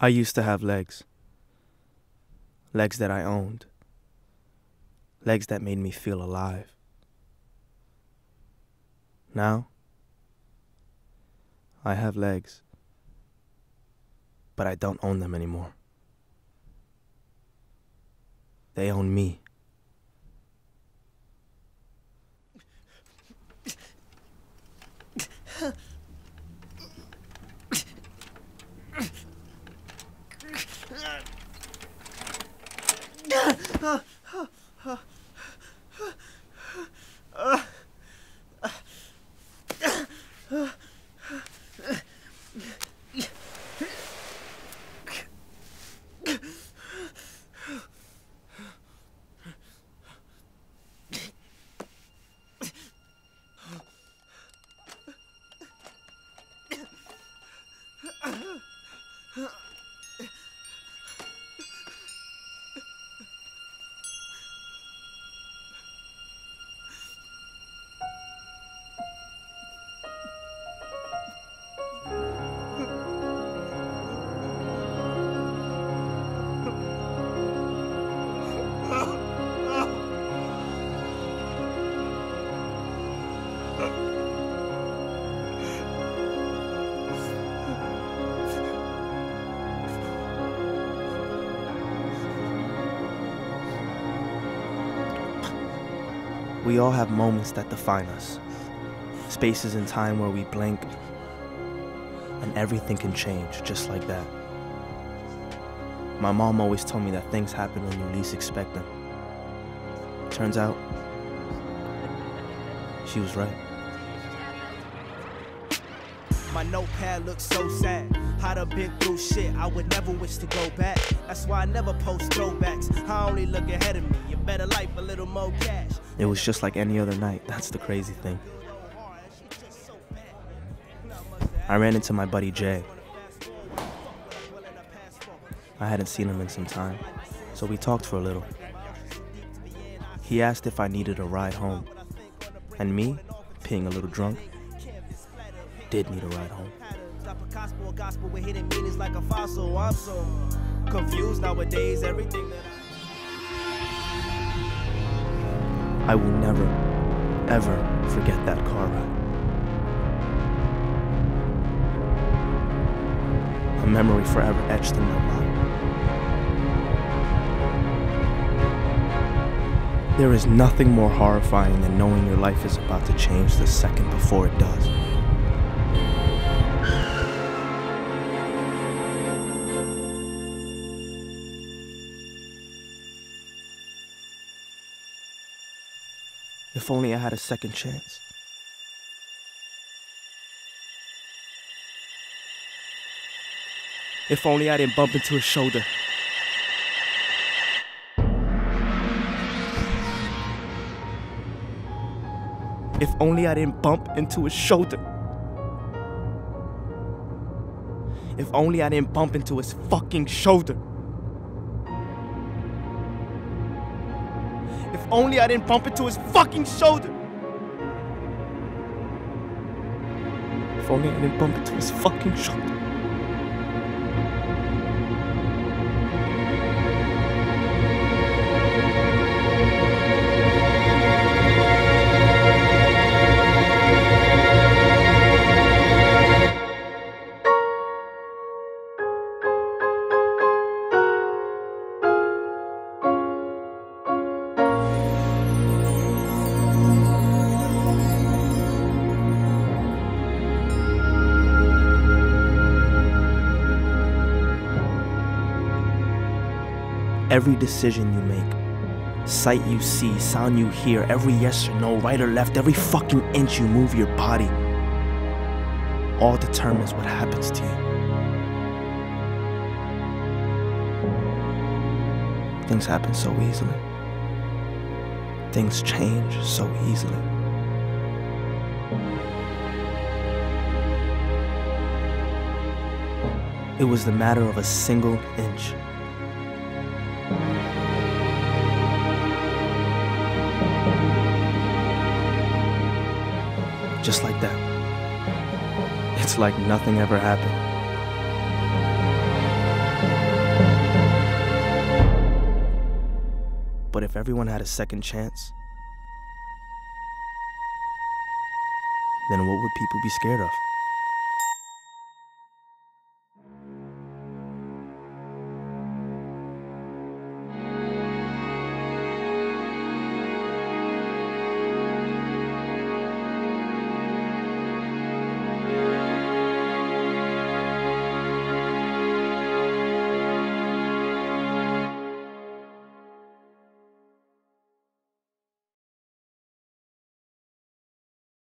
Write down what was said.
I used to have legs. Legs that I owned. Legs that made me feel alive. Now, I have legs, but I don't own them anymore. They own me. Huh. We all have moments that define us. Spaces in time where we blink and everything can change just like that. My mom always told me that things happen when you least expect them. Turns out, she was right. My notepad looks so sad. To been through shit, I would never wish to go back. That's why I never post throwbacks. I only look ahead of me. A better life, a little more cash. It was just like any other night. That's the crazy thing. I ran into my buddy Jay. I hadn't seen him in some time, so we talked for a little. He asked if I needed a ride home, and me, being a little drunk, did need a ride home. Drop a gospel, a gospel with hidden meanings like a fossil. I'm so confused nowadays. Everything that I will never, ever forget that car ride. A memory forever etched in my mind. There is nothing more horrifying than knowing your life is about to change the second before it does. If only I had a second chance. If only I didn't bump into his shoulder. If only I didn't bump into his shoulder. If only I didn't bump into his fucking shoulder. Only I didn't bump into his fucking shoulder. If only I didn't bump into his fucking shoulder. Every decision you make, sight you see, sound you hear, every yes or no, right or left, every fucking inch you move your body, all determines what happens to you. Things happen so easily. Things change so easily. It was the matter of a single inch. just like that. It's like nothing ever happened. But if everyone had a second chance, then what would people be scared of?